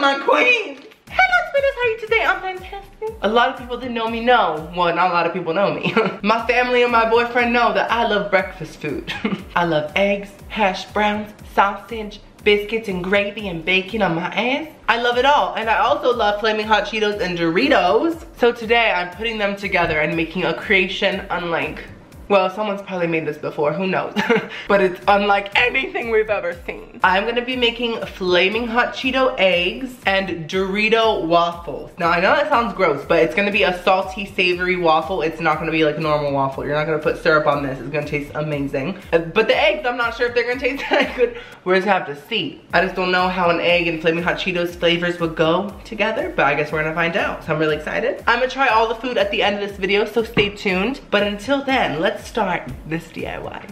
my queen. Hello. How are you today? I'm fantastic. A lot of people that know me know. Well, not a lot of people know me. my family and my boyfriend know that I love breakfast food. I love eggs, hash browns, sausage, biscuits and gravy and bacon on my ass. I love it all. And I also love Flaming Hot Cheetos and Doritos. So today I'm putting them together and making a creation unlike well, someone's probably made this before, who knows? but it's unlike anything we've ever seen. I'm gonna be making flaming hot Cheeto eggs and Dorito waffles. Now I know that sounds gross, but it's gonna be a salty, savory waffle. It's not gonna be like a normal waffle. You're not gonna put syrup on this. It's gonna taste amazing. Uh, but the eggs, I'm not sure if they're gonna taste that good. We're just gonna have to see. I just don't know how an egg and flaming hot Cheetos flavors would go together, but I guess we're gonna find out. So I'm really excited. I'm gonna try all the food at the end of this video, so stay tuned. But until then, let's let's start this DIY.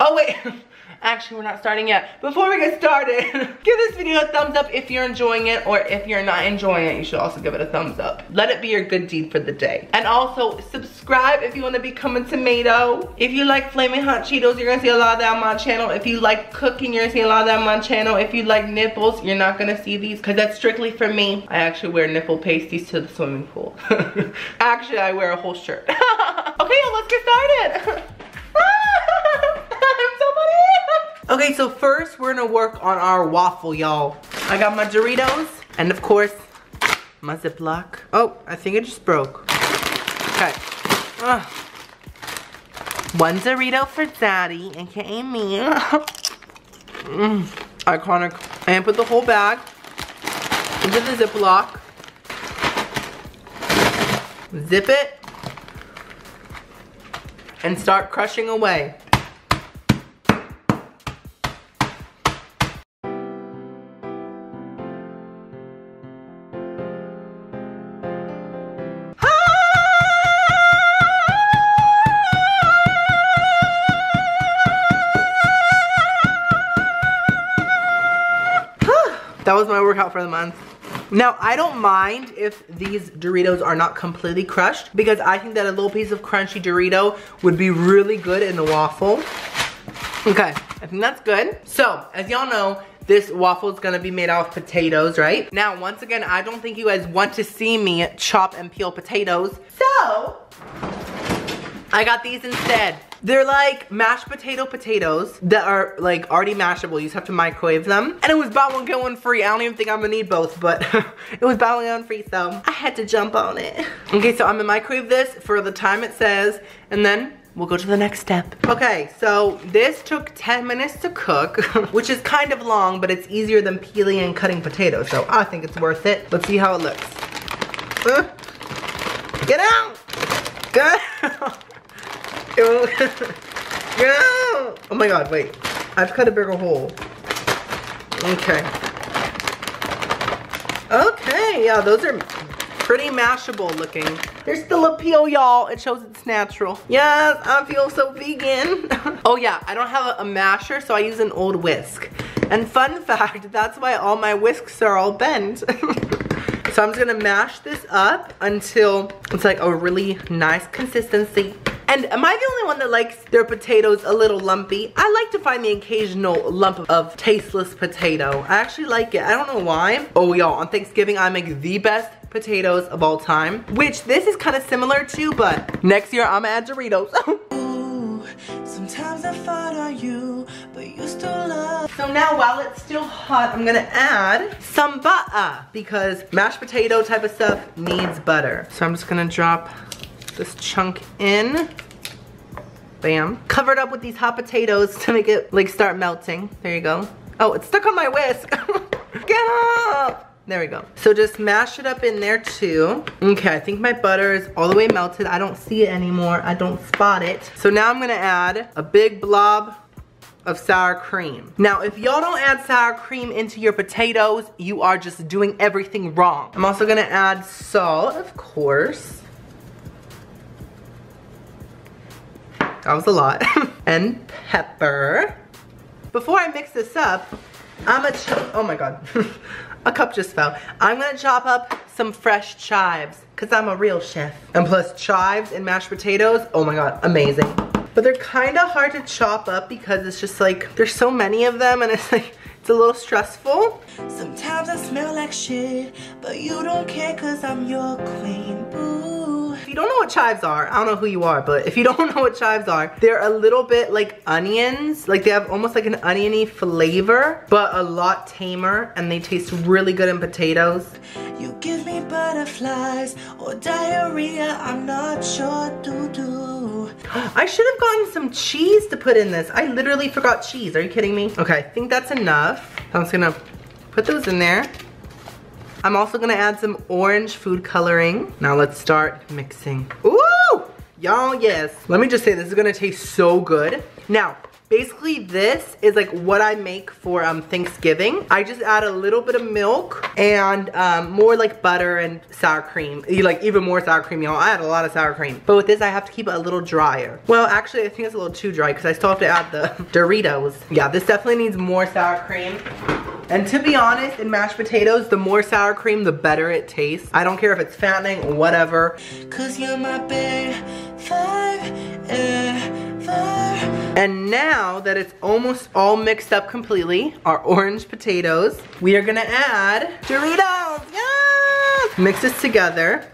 Oh wait, actually we're not starting yet. Before we get started, give this video a thumbs up if you're enjoying it or if you're not enjoying it, you should also give it a thumbs up. Let it be your good deed for the day. And also subscribe if you wanna become a tomato. If you like flaming hot Cheetos, you're gonna see a lot of that on my channel. If you like cooking, you're gonna see a lot of that on my channel. If you like nipples, you're not gonna see these because that's strictly for me. I actually wear nipple pasties to the swimming pool. actually, I wear a whole shirt. okay, let's get started. Okay, so first we're gonna work on our waffle, y'all. I got my Doritos, and of course, my Ziploc. Oh, I think it just broke. Okay. One Dorito for daddy, aka me. mm, iconic. And put the whole bag into the Ziploc. Zip it. And start crushing away. Workout for the month. Now, I don't mind if these Doritos are not completely crushed because I think that a little piece of crunchy Dorito would be really good in the waffle. Okay, I think that's good. So, as y'all know, this waffle is gonna be made out of potatoes, right? Now, once again, I don't think you guys want to see me chop and peel potatoes. So, I got these instead. They're like mashed potato potatoes that are like already mashable. You just have to microwave them. And it was buy one get one free. I don't even think I'm gonna need both, but it was buy one get one free, so I had to jump on it. Okay, so I'm gonna microwave this for the time it says, and then we'll go to the next step. Okay, so this took 10 minutes to cook, which is kind of long, but it's easier than peeling and cutting potatoes, so I think it's worth it. Let's see how it looks. Uh, get out! Good. Go. Oh my god, wait. I've cut a bigger hole. Okay. Okay, yeah, those are pretty mashable looking. There's still a peel, y'all. It shows it's natural. Yes, I feel so vegan. oh yeah, I don't have a, a masher, so I use an old whisk. And fun fact, that's why all my whisks are all bent. so I'm just gonna mash this up until it's like a really nice consistency. And am I the only one that likes their potatoes a little lumpy? I like to find the occasional lump of tasteless potato. I actually like it. I don't know why. Oh, y'all, on Thanksgiving, I make the best potatoes of all time, which this is kind of similar to, but next year I'm gonna add Doritos. Sometimes I thought of you, but you still love. So now while it's still hot, I'm gonna add some butter because mashed potato type of stuff needs butter. So I'm just gonna drop this chunk in. Bam. Covered up with these hot potatoes to make it like start melting. There you go. Oh, it's stuck on my whisk. Get up! There we go. So just mash it up in there too. Okay, I think my butter is all the way melted. I don't see it anymore. I don't spot it. So now I'm gonna add a big blob of sour cream. Now, if y'all don't add sour cream into your potatoes, you are just doing everything wrong. I'm also gonna add salt, of course. That was a lot. and pepper. Before I mix this up, I'm chop, oh my God. a cup just fell. I'm gonna chop up some fresh chives because I'm a real chef. And plus chives and mashed potatoes, oh my God, amazing. But they're kind of hard to chop up because it's just like, there's so many of them and it's like, It's a little stressful. Sometimes I smell like shit, but you don't care cause I'm your queen, boo. If you don't know what chives are, I don't know who you are, but if you don't know what chives are, they're a little bit like onions. Like they have almost like an oniony flavor, but a lot tamer and they taste really good in potatoes. You give me butterflies or diarrhea, I'm not sure to do. I should have gotten some cheese to put in this. I literally forgot cheese. Are you kidding me? Okay, I think that's enough. I'm just gonna put those in there. I'm also gonna add some orange food coloring. Now let's start mixing. Ooh! Y'all, yes. Let me just say, this is gonna taste so good. Now, Basically, this is like what I make for um, Thanksgiving. I just add a little bit of milk and um, more like butter and sour cream. Like even more sour cream, y'all. I add a lot of sour cream. But with this, I have to keep it a little drier. Well, actually, I think it's a little too dry because I still have to add the Doritos. Yeah, this definitely needs more sour cream. And to be honest, in mashed potatoes, the more sour cream, the better it tastes. I don't care if it's fattening or whatever. Cause you're my big five ever. And now that it's almost all mixed up completely, our orange potatoes, we are gonna add Doritos, yes! Mix this together.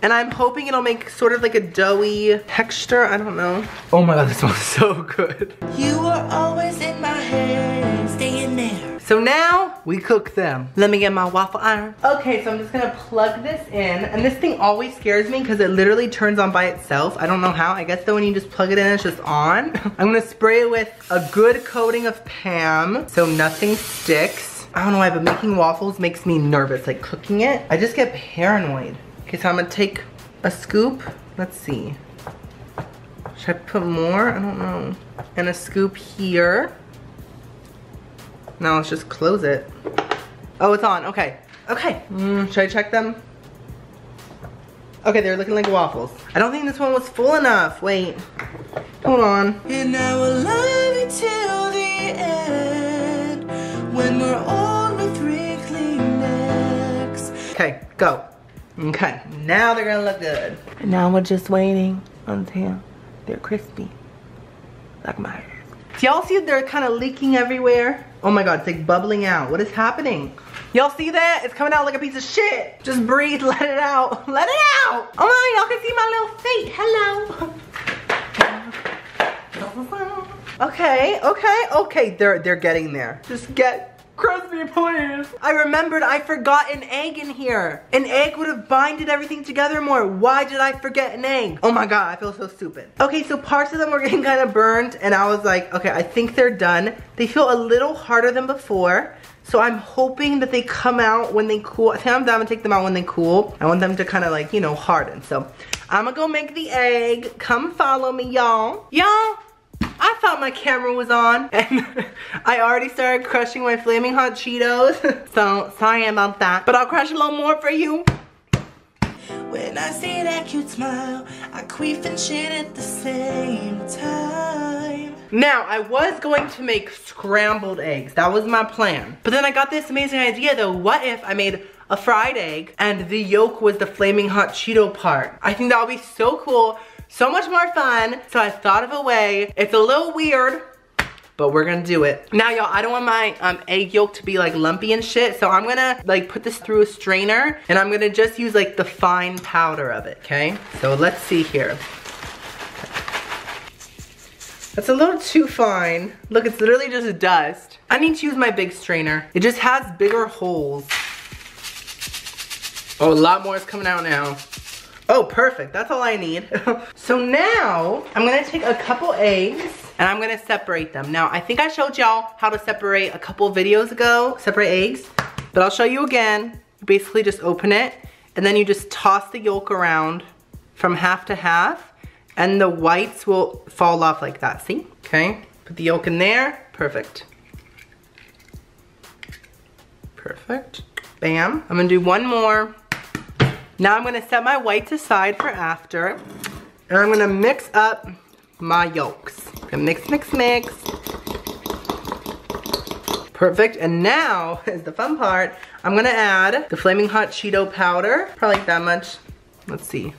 And I'm hoping it'll make sort of like a doughy texture, I don't know. Oh my god, this smells so good. You are always in my head, staying there. So now we cook them. Let me get my waffle iron. Okay, so I'm just gonna plug this in. And this thing always scares me because it literally turns on by itself. I don't know how. I guess though when you just plug it in, it's just on. I'm gonna spray it with a good coating of Pam so nothing sticks. I don't know why, but making waffles makes me nervous. Like cooking it, I just get paranoid. Okay, so I'm gonna take a scoop. Let's see. Should I put more? I don't know. And a scoop here. Now let's just close it. Oh, it's on, okay. Okay, mm, should I check them? Okay, they're looking like waffles. I don't think this one was full enough. Wait, hold on. And I will love you till the end when we're on the three Kleenex. Okay, go. Okay, now they're gonna look good. And now we're just waiting until they're crispy. Like my Do y'all see they're kind of leaking everywhere? Oh my god, it's like bubbling out. What is happening? Y'all see that? It's coming out like a piece of shit. Just breathe, let it out. Let it out. Oh my, y'all can see my little feet. Hello. Okay, okay, okay. They're they're getting there. Just get Crispy, please. I remembered I forgot an egg in here. An egg would have binded everything together more. Why did I forget an egg? Oh my God, I feel so stupid. Okay, so parts of them were getting kind of burned and I was like, okay, I think they're done. They feel a little harder than before. So I'm hoping that they come out when they cool. I think I'm gonna take them out when they cool. I want them to kind of like, you know, harden. So I'm gonna go make the egg. Come follow me, y'all. Y'all, I thought my camera was on and I already started crushing my flaming hot Cheetos. so sorry about that. But I'll crush a little more for you. When I see that cute smile, I queef and shit at the same time. Now, I was going to make scrambled eggs. That was my plan. But then I got this amazing idea though. What if I made a fried egg and the yolk was the flaming hot Cheeto part? I think that would be so cool so much more fun. So I thought of a way. It's a little weird, but we're gonna do it. Now y'all, I don't want my um, egg yolk to be like lumpy and shit, so I'm gonna like put this through a strainer and I'm gonna just use like the fine powder of it, okay? So let's see here. That's a little too fine. Look, it's literally just dust. I need to use my big strainer. It just has bigger holes. Oh, a lot more is coming out now. Oh, perfect. That's all I need. so now, I'm gonna take a couple eggs and I'm gonna separate them. Now, I think I showed y'all how to separate a couple videos ago, separate eggs, but I'll show you again. You basically just open it and then you just toss the yolk around from half to half and the whites will fall off like that, see? Okay, put the yolk in there, perfect. Perfect, bam. I'm gonna do one more. Now I'm gonna set my whites aside for after. And I'm gonna mix up my yolks. Gonna mix, mix, mix. Perfect, and now is the fun part. I'm gonna add the Flaming Hot Cheeto powder, probably that much. Let's see.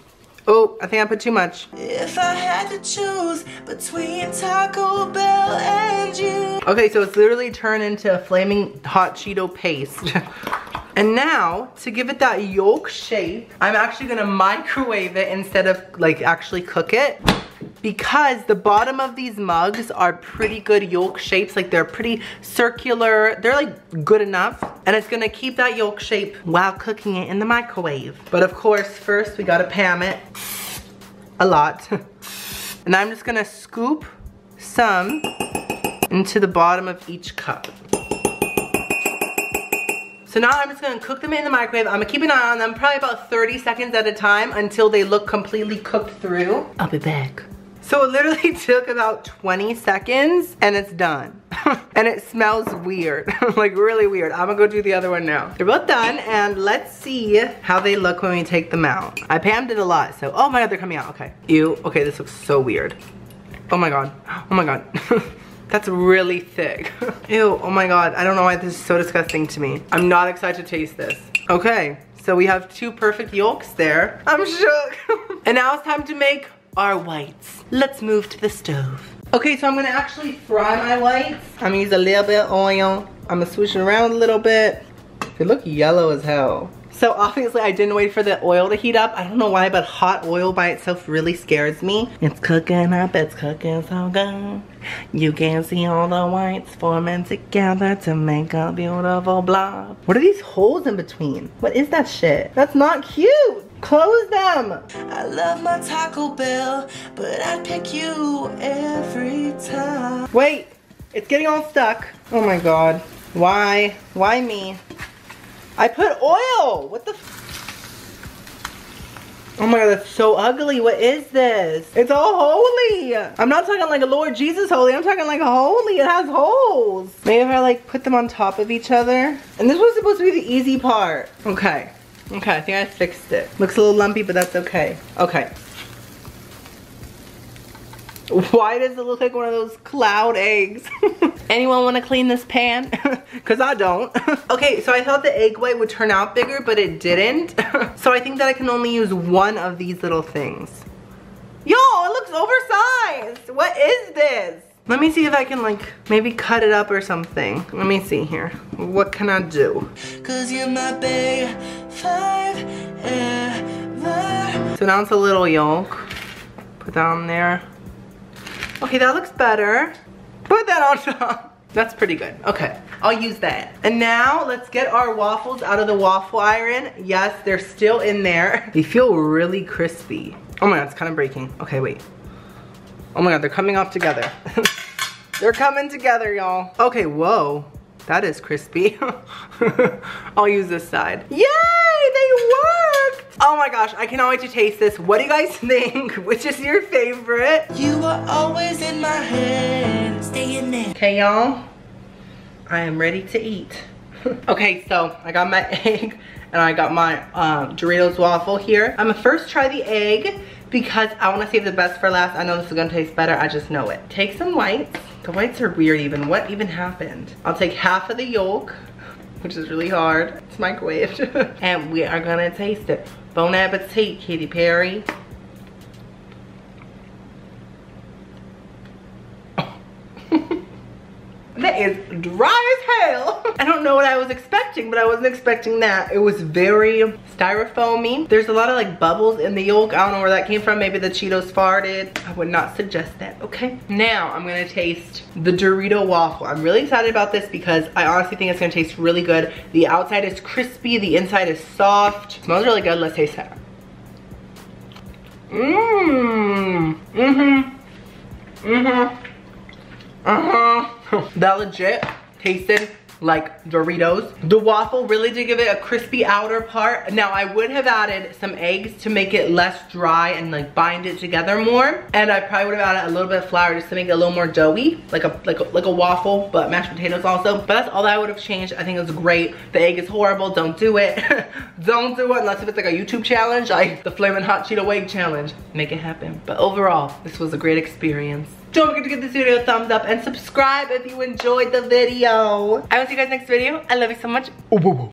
Oh, I think I put too much. If I had to choose between Taco Bell and you. Okay, so it's literally turned into a flaming hot Cheeto paste. and now, to give it that yolk shape, I'm actually gonna microwave it instead of like actually cook it because the bottom of these mugs are pretty good yolk shapes. Like they're pretty circular. They're like good enough. And it's gonna keep that yolk shape while cooking it in the microwave. But of course, first we gotta Pam it a lot. and I'm just gonna scoop some into the bottom of each cup. So now I'm just gonna cook them in the microwave. I'm gonna keep an eye on them probably about 30 seconds at a time until they look completely cooked through. I'll be back. So it literally took about 20 seconds and it's done. and it smells weird, like really weird. I'm gonna go do the other one now. They're both done and let's see how they look when we take them out. I pammed it a lot, so, oh my God, they're coming out, okay. Ew, okay, this looks so weird. Oh my God, oh my God. That's really thick. Ew, oh my God, I don't know why this is so disgusting to me. I'm not excited to taste this. Okay, so we have two perfect yolks there. I'm shook. and now it's time to make our whites. Let's move to the stove. Okay, so I'm gonna actually fry my whites. I'm gonna use a little bit of oil. I'm gonna switch it around a little bit. They look yellow as hell. So obviously I didn't wait for the oil to heat up. I don't know why, but hot oil by itself really scares me. It's cooking up, it's cooking so good. You can see all the whites forming together to make a beautiful blob. What are these holes in between? What is that shit? That's not cute. Close them. I love my Taco Bell, but I'd pick you every time. Wait, it's getting all stuck. Oh my God. Why? Why me? I put oil. What the? Oh my god, that's so ugly. What is this? It's all holy. I'm not talking like a Lord Jesus holy. I'm talking like holy. It has holes. Maybe if I like put them on top of each other. And this was supposed to be the easy part. Okay. Okay, I think I fixed it. Looks a little lumpy, but that's okay. Okay. Why does it look like one of those cloud eggs? Anyone want to clean this pan? Because I don't. okay, so I thought the egg white would turn out bigger, but it didn't. so I think that I can only use one of these little things. Yo, it looks oversized. What is this? Let me see if I can like maybe cut it up or something. Let me see here. What can I do? Cause you're my babe five ever. So now it's a little yolk. Put that on there. Okay, that looks better. Put that on top. That's pretty good. Okay, I'll use that. And now let's get our waffles out of the waffle iron. Yes, they're still in there. They feel really crispy. Oh my God, it's kind of breaking. Okay, wait. Oh my God, they're coming off together. they're coming together, y'all. Okay, whoa. That is crispy. I'll use this side. Worked! Oh my gosh, I cannot wait to taste this. What do you guys think? Which is your favorite? You are always in my head. Stay in there. Okay, y'all. I am ready to eat. okay, so I got my egg and I got my um, Doritos waffle here. I'm gonna first try the egg because I wanna save the best for last. I know this is gonna taste better, I just know it. Take some whites. The whites are weird even. What even happened? I'll take half of the yolk, which is really hard. It's microwaved. and we are gonna taste it. Bon appetit, Katy Perry. Is dry as hell. I don't know what I was expecting, but I wasn't expecting that. It was very styrofoamy. There's a lot of like bubbles in the yolk. I don't know where that came from. Maybe the Cheetos farted. I would not suggest that, okay? Now I'm gonna taste the Dorito waffle. I'm really excited about this because I honestly think it's gonna taste really good. The outside is crispy, the inside is soft. smells really good, let's taste it. Mmm, mm-hmm, mm-hmm. Uh-huh. that legit tasted like Doritos. The waffle really did give it a crispy outer part. Now I would have added some eggs to make it less dry and like bind it together more. And I probably would have added a little bit of flour just to make it a little more doughy, like a like a, like a waffle, but mashed potatoes also. But that's all that I would have changed. I think it was great. The egg is horrible. Don't do it. Don't do it unless if it's like a YouTube challenge, like the Flamin' Hot Cheeto Egg Challenge. Make it happen. But overall, this was a great experience. Don't forget to give this video a thumbs up and subscribe if you enjoyed the video. I will see you guys next video. I love you so much.